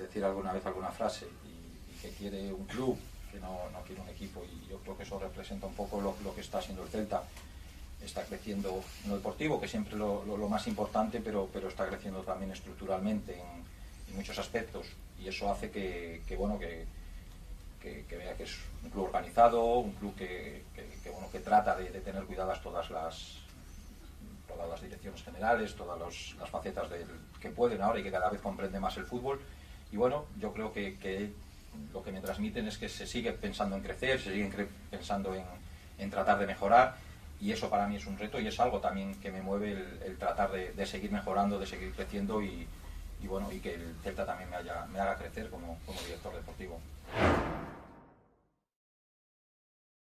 decir alguna vez alguna frase y, que quiere un club, que no, quiere un equipo y yo creo que eso representa un poco lo, que está haciendo el Celta. Está creciendo en lo deportivo, que siempre lo, lo, más importante, pero, pero está creciendo también estructuralmente en, muchos aspectos y eso hace que, bueno, que, que, vea que es un club organizado, un club que, bueno, que trata de, tener cuidadas todas las, todas las direcciones generales, todas las facetas que pueden ahora y que cada vez comprende más el fútbol. Y bueno, yo creo que, lo que me transmiten es que se sigue pensando en crecer, se sigue pensando en, tratar de mejorar y eso para mí es un reto y es algo también que me mueve el, tratar de, seguir mejorando, de seguir creciendo y, bueno, y que el Celta también me, haga crecer como director deportivo.